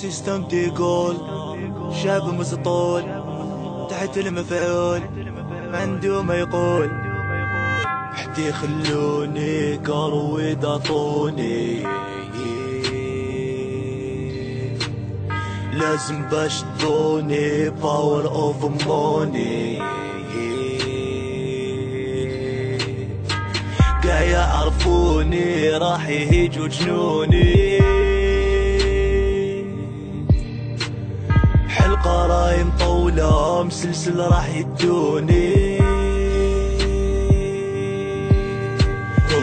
سيستم ديكول شاب مسطول تحت المفعول عنده ما يقول. حدي خلوني قالوا يضاطوني لازم باش تدوني باور اوف موني قاع يعرفوني راح يهيجوا جنوني مسلسل راح يدوني.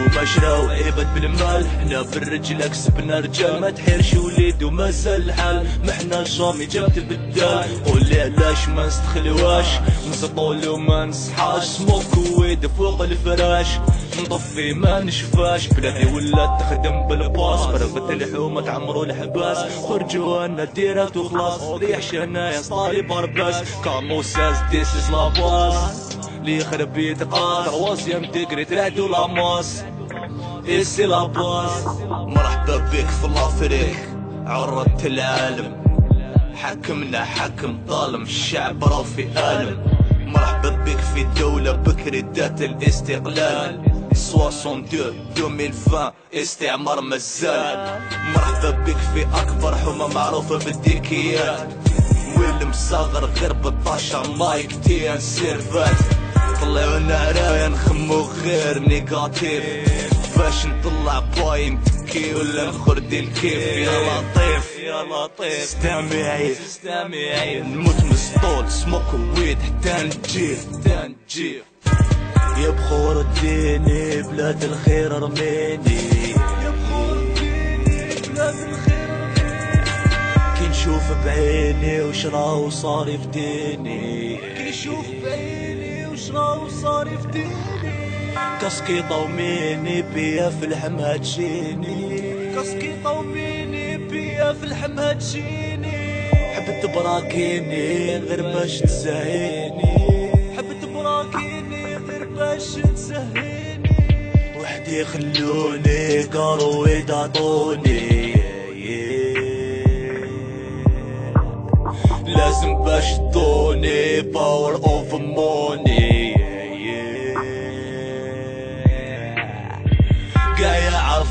وما شراو عيبت بالمال. حنا بالرجل كسبنا رجال. ما تحيرش وليد وما زال الحال. محنا الجامي جابت البدال قولي علاش ما نستخلواش نسطول وما نصحاش. سموك ويد فوق الفراش. نطفي ما نشفاش. بلادي ولا تخدم بالباص. قربت الحومة تعمروا الحباس. خرجوا أنا ديرات وخلاص. ريح شنايا صاري برباس كاموساز ديس لاباس اللي يخرب بيت قادر واسيم تقري ترعدو لاماس. إيسي لاباس مرحبا بك في الافريك عرضت العالم. حكمنا حكم ظالم. الشعب راه في ألم. مرحبا بك في دولة بكري ذات الاستقلال. 62 2020 استعمار مازال. مرحبا بك في أكبر حمى معروفة بالديكيات ويل مصغر غير 16 مايك تي سيرفات. طلعونا عرايا نخمو غير نيجاتيف. باش نطلع باين كي ولا نخردي الكيف. يا لطيف يا لطيف استمعي استمعي نموت مسطول سموك ويد حتى نجيف حتى نجيف يا بخور اديني بلاد الخير رميني. يا بخور اديني بلاد الخير كي نشوف بعيني وش راهو صار يفديني كي نشوف بعيني وش راهو صار يفديني كاسكيطة وميني بيا في الحمها تجيني. كاسكيطة وميني بيا في الحمها تجيني. حبت براكيني غير باش تزهيني. حبت براكيني غير باش تزهيني. وحدي خلوني قالوا يدعطوني لازم باش تدوني باور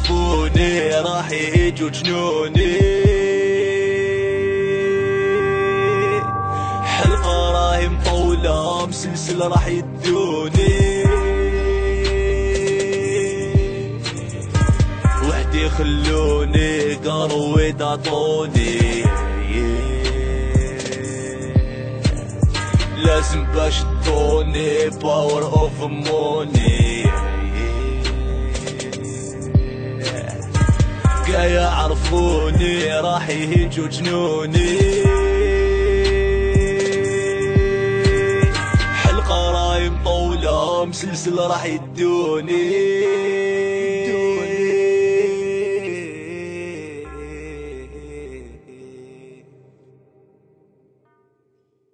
يعرفوني راح يجوا جنوني. حلقة راهي مطولة مسلسل راح يدوني. وحدي خلوني قالوا يدعطوني لازم باش تدوني power of money قاع يعرفوني راح يهيجوا جنوني حلقة راي مطولة مسلسل راح يدوني.